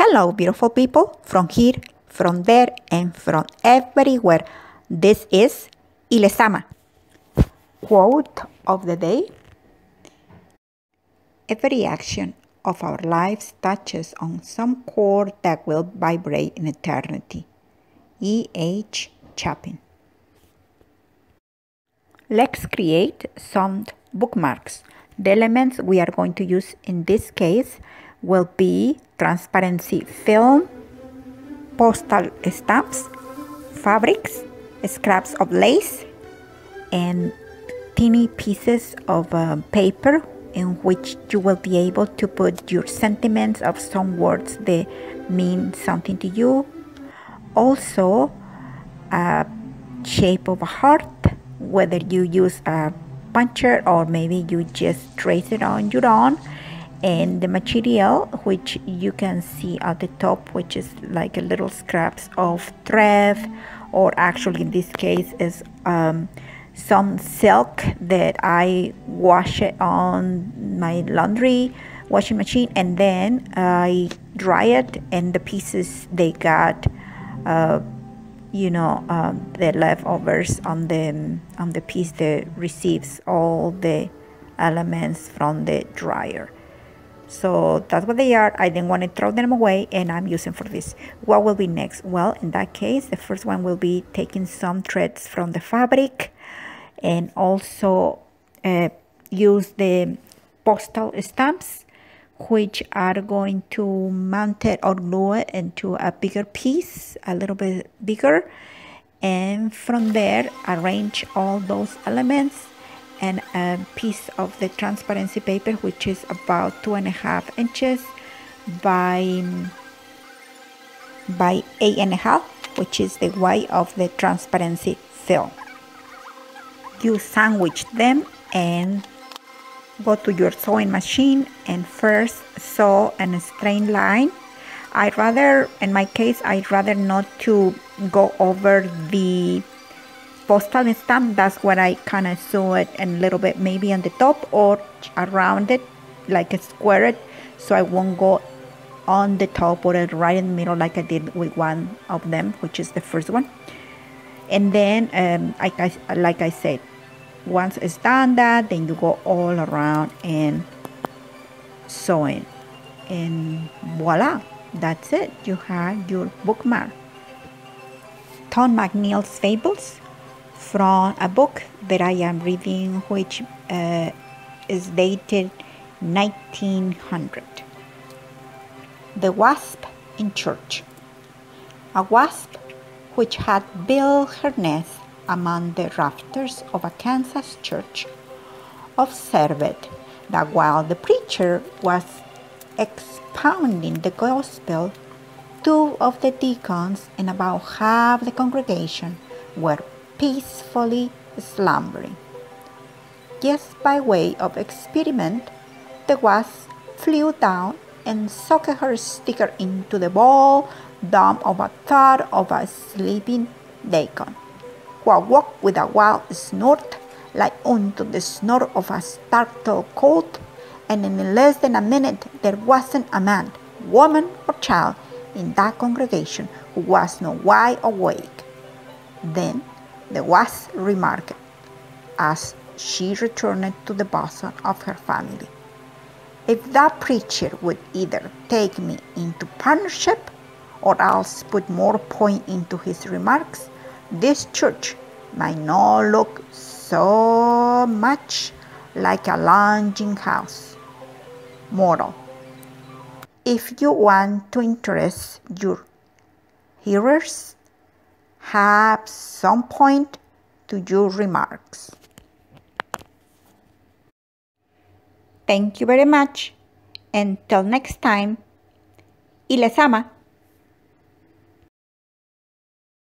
Hello, beautiful people, from here, from there, and from everywhere. This is y Lezama. Quote of the day Every action of our lives touches on some chord that will vibrate in eternity. E. H. Chapin. Let's create some bookmarks. The elements we are going to use in this case will be transparency film, postal stamps, fabrics, scraps of lace, and teeny pieces of uh, paper in which you will be able to put your sentiments of some words that mean something to you. Also, a shape of a heart, whether you use a puncher or maybe you just trace it on your own and the material which you can see at the top which is like a little scraps of thread or actually in this case is um, some silk that I wash it on my laundry washing machine and then I dry it and the pieces they got uh, you know um, the leftovers on the on the piece that receives all the elements from the dryer so that's what they are. I didn't want to throw them away and I'm using for this. What will be next? Well in that case the first one will be taking some threads from the fabric and also uh, use the postal stamps which are going to mount it or glue it into a bigger piece a little bit bigger. And from there arrange all those elements and a piece of the transparency paper which is about two and a half inches by by eight and a half which is the white of the transparency film. You sandwich them and go to your sewing machine and first sew a straight line. I rather in my case I'd rather not to go over the postal stamp that's what I kind of sew it and a little bit maybe on the top or around it like a square it so I won't go on the top or right in the middle like I did with one of them which is the first one. And then um, I, I, like I said once it's done that then you go all around and sewing and voila that's it. You have your bookmark. Tom McNeal's Fables from a book that I am reading which uh, is dated 1900 The Wasp in Church. A wasp which had built her nest among the rafters of a Kansas church observed that while the preacher was expounding the gospel, two of the deacons and about half the congregation were peacefully slumbering. Just by way of experiment, the wasp flew down and socked her sticker into the ball dome of a third of a sleeping deacon who walked with a wild snort like unto the snort of a startled colt, and in less than a minute there wasn't a man, woman, or child in that congregation who was not wide awake. Then wasp remarked, as she returned to the bosom of her family, If that preacher would either take me into partnership or else put more point into his remarks, this church might not look so much like a lounging house. Moral If you want to interest your hearers, have some point to your remarks. Thank you very much. Until next time, y Lezama.